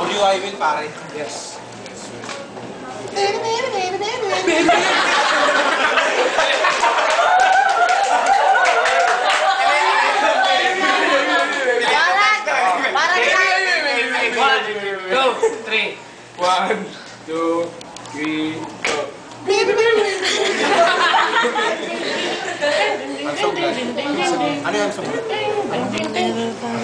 Only I will, pare. Yes. Three. One, two, three, go. I'm so glad. Ano yung I'm so glad?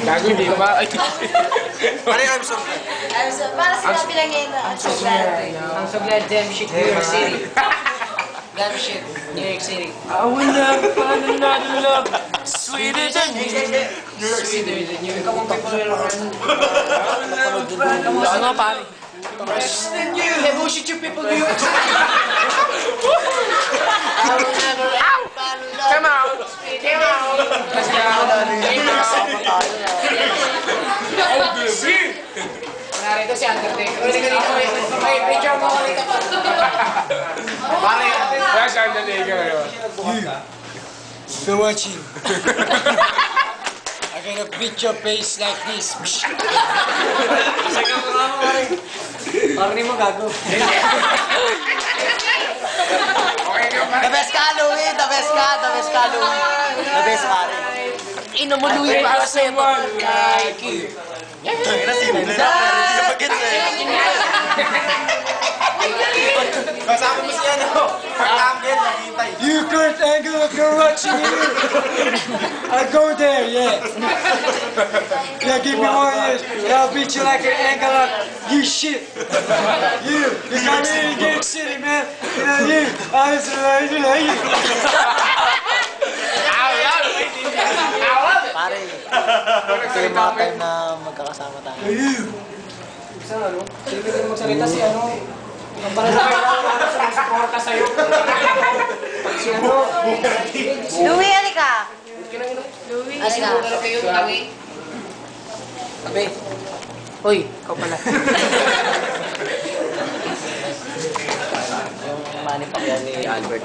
Gago, hindi ko ba? Ano yung I'm so glad? I'm so, para sinabi lang ngayon na I'm so glad. I'm so glad damn shit New York City. Damn shit New York City. I will never find another love sweeter than you. New York City. New York Come on, people. I will never find Ano pare? Hey, bullshit you people do. I will Come out! Let's go! Oh, baby! Narito si Undertaker. Ulit ka dito. May picture mo ulit ako. Pare, where's Undertaker? So watching. I'm gonna beat your face like this. Pari mo gago. Okay ka pa? The best ka, Louie! The best ka! The best ka, Louie! The best ka rin. Ino mo Louie para sa iyo. like you. Tangin na simple na, pero hindi ka magets eh. Kasama mo si ano? Pag-angle, nakitay. You Kurt Angle, if you're watching you! I go there, yeah. Yeah, give me one years. I'll beat you like an angle up. You shit. You, you got me in New York City, man. You know, you. I was like, you know, you. Ito yung mga time na magkakasama tayo. Sa ano? Sige ka magsalita si ano. Ang para sa akin, para sa suporta sa'yo. Si ano? Louie, halika. Louie. Halika. kayo, Louie. Sabi. Hoy, ikaw pala. Yung money pa ni Albert.